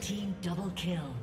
Team double kill.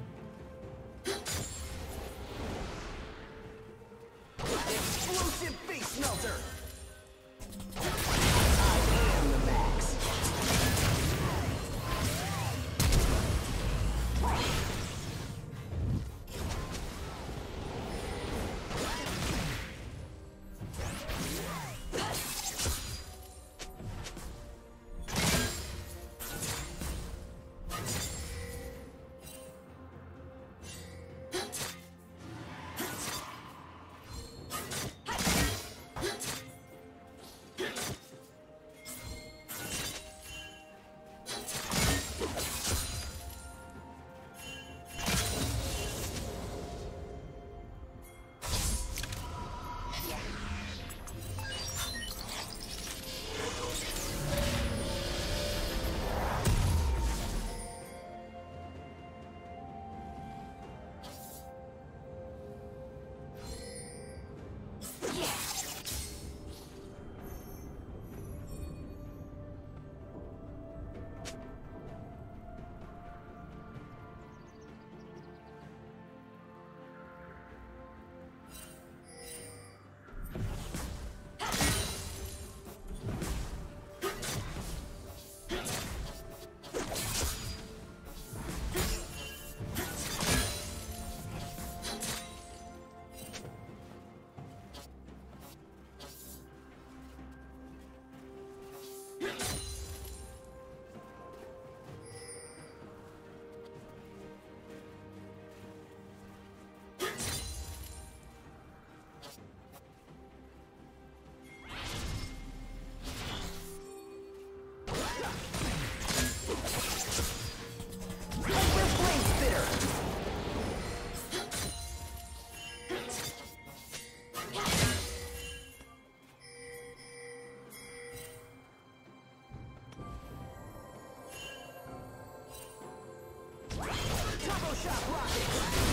Shock rocket.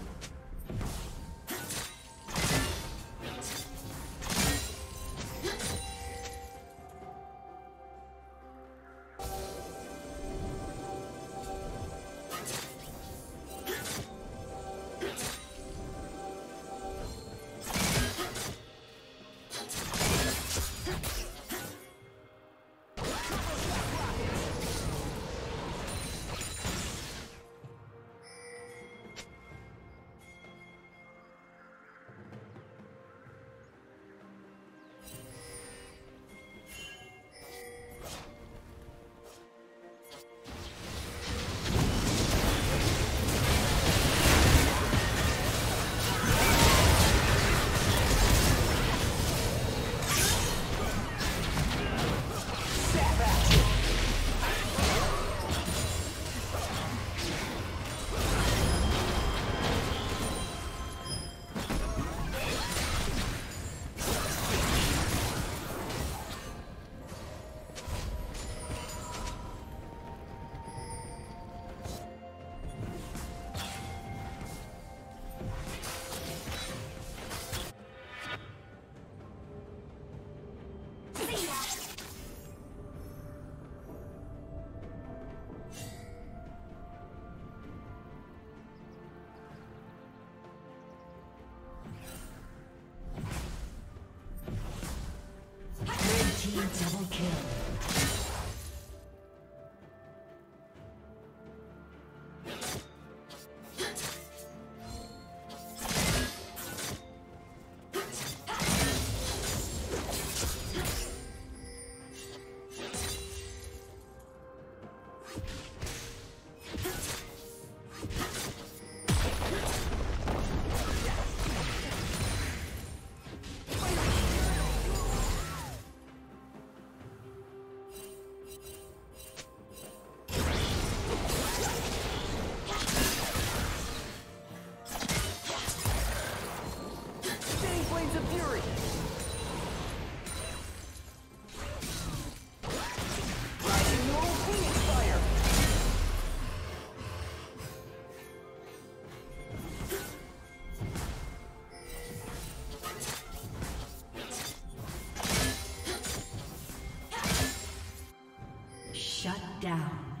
you Shut down.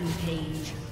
Rampage.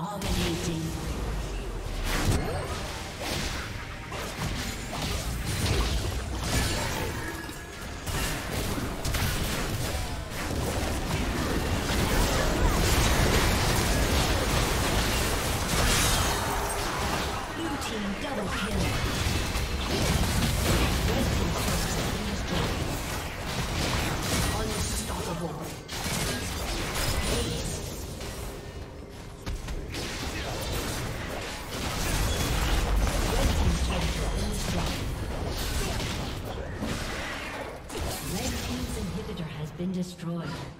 Dominating. Destroyed.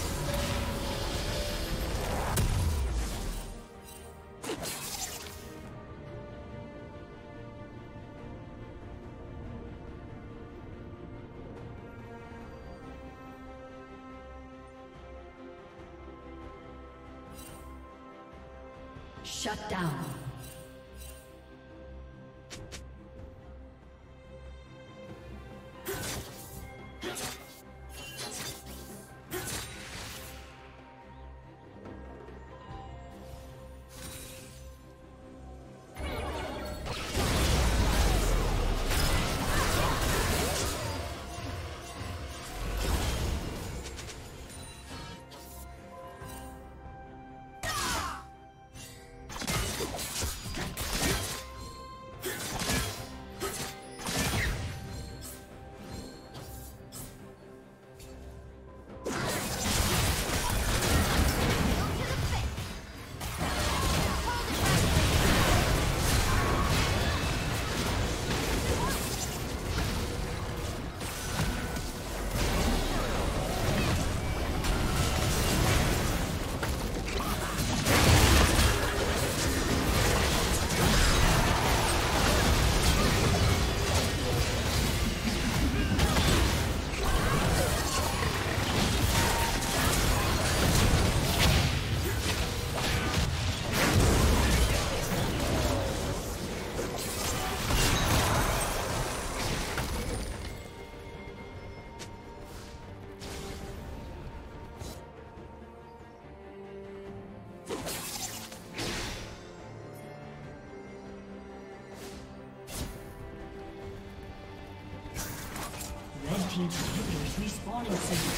Team's